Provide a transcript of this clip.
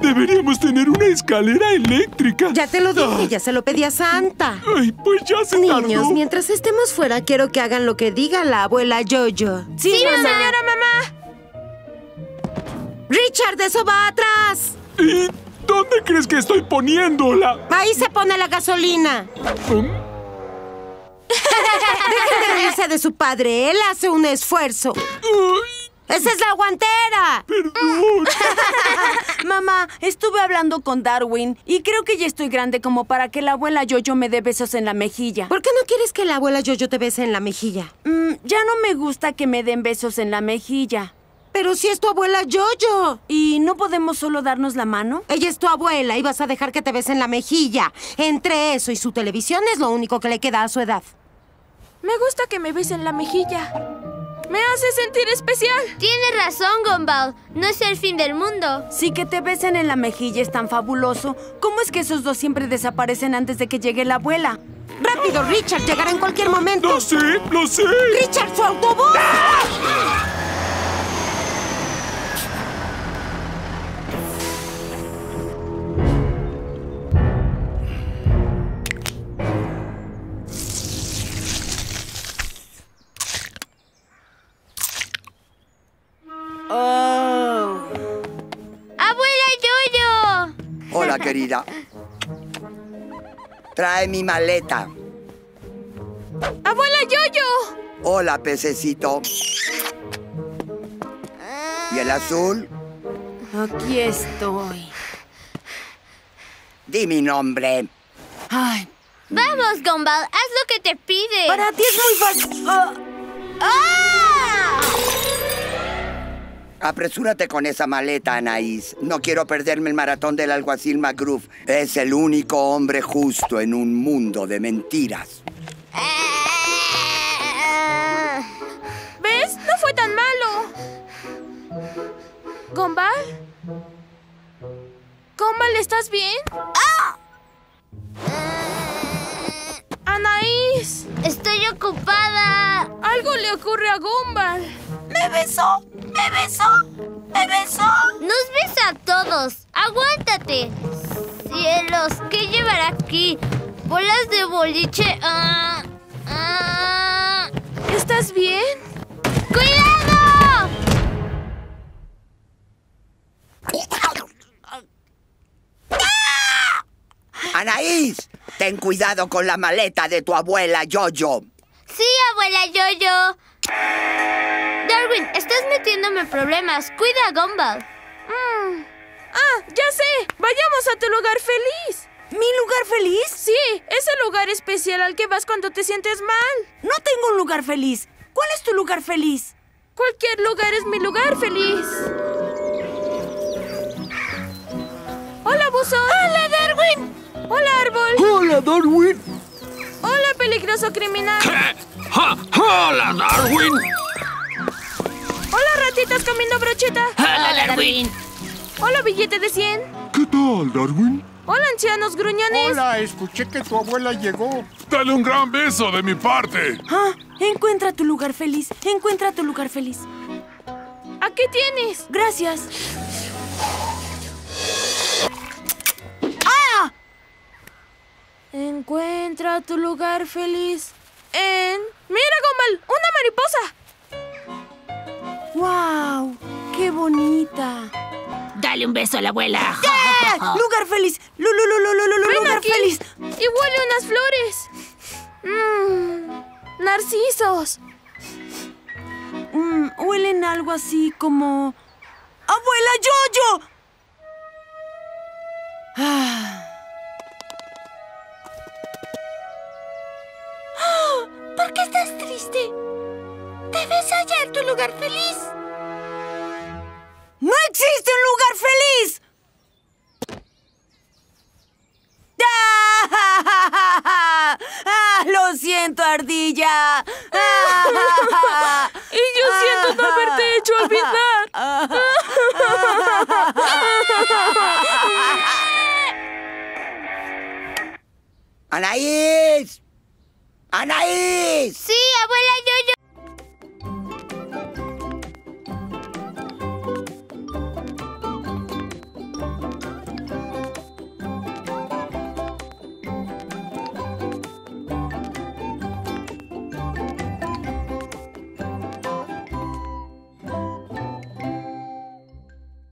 Deberíamos tener una escalera eléctrica. Ya te lo dije, ya se lo pedí a Santa. Ay, pues ya se Niños, tardó. mientras estemos fuera, quiero que hagan lo que diga la abuela Jojo. Sí, señora mamá. ¡Richard, eso va atrás! ¿Y dónde crees que estoy poniéndola? Ahí se pone la gasolina. ¿Mm? Dejen de reírse de su padre, él hace un esfuerzo. Ay, ¡Esa es la guantera! perdón. Mamá, estuve hablando con Darwin y creo que ya estoy grande como para que la abuela Yoyo me dé besos en la mejilla. ¿Por qué no quieres que la abuela Jojo te bese en la mejilla? Mm, ya no me gusta que me den besos en la mejilla. Pero si es tu abuela Jojo. ¿Y no podemos solo darnos la mano? Ella es tu abuela y vas a dejar que te bese en la mejilla. Entre eso y su televisión es lo único que le queda a su edad. Me gusta que me besen la mejilla. Me hace sentir especial. Tienes razón, Gumball. No es el fin del mundo. Sí que te besen en la mejilla es tan fabuloso. ¿Cómo es que esos dos siempre desaparecen antes de que llegue la abuela? ¡Rápido, Richard! Llegará en cualquier momento. Lo sé, lo sé. ¡Richard, su autobús! Oh. Querida. Trae mi maleta. ¡Abuela Yoyo! Hola, pececito. ¿Y el azul? Aquí estoy. Di mi nombre. Ay, Vamos, Gumball, haz lo que te pide. para ti es muy fácil. Ah. Apresúrate con esa maleta, Anaís. No quiero perderme el maratón del alguacil McGruff. Es el único hombre justo en un mundo de mentiras. ¿Ves? No fue tan malo. ¿Gombal? ¿Gombal, estás bien? ¡Anaís! Estoy ocupada. Algo le ocurre a Gombal. ¡Me besó! ¡Me besó! ¡Me besó! Nos besa a todos. Aguántate. Cielos, ¿qué llevará aquí? ¿Bolas de boliche? Ah, ah. ¿Estás bien? ¡Cuidado! Anaís, ten cuidado con la maleta de tu abuela Jojo. Sí, abuela Yoyo. En problemas. Cuida a Gumball. Mm. Ah, ya sé. Vayamos a tu lugar feliz. ¿Mi lugar feliz? Sí, ese lugar especial al que vas cuando te sientes mal. No tengo un lugar feliz. ¿Cuál es tu lugar feliz? Cualquier lugar es mi lugar feliz. Hola, buzón. Hola, Darwin. Hola, árbol. Hola, Darwin. Hola, peligroso criminal. ¡Hola, Darwin! Hola, ratitas comiendo brocheta. Hola, Darwin. Hola, billete de 100. ¿Qué tal, Darwin? Hola, ancianos gruñones. Hola, escuché que tu abuela llegó. Dale un gran beso de mi parte. Ah, encuentra tu lugar feliz. Encuentra tu lugar feliz. ¿A qué tienes? Gracias. ¡Ah! Encuentra tu lugar feliz en... ¡Mira, Gombal! ¡Una Dale un beso a la abuela. ¡Lugar feliz! ¡Lu, lu, lu, lu, lu, lu, Ven ¡Lugar aquí. feliz! Y huele unas flores. Mmm... Narcisos. Mm, huelen algo así como... ¡Abuela Yoyo! Ah. ¿Por qué estás triste? Debes hallar tu lugar feliz. ¡No existe un lugar feliz! ¡Ah! ¡Ah! ¡Lo siento, ardilla! ¡Ah! Y yo siento no haberte hecho olvidar. ¡Anaís! ¡Anaís!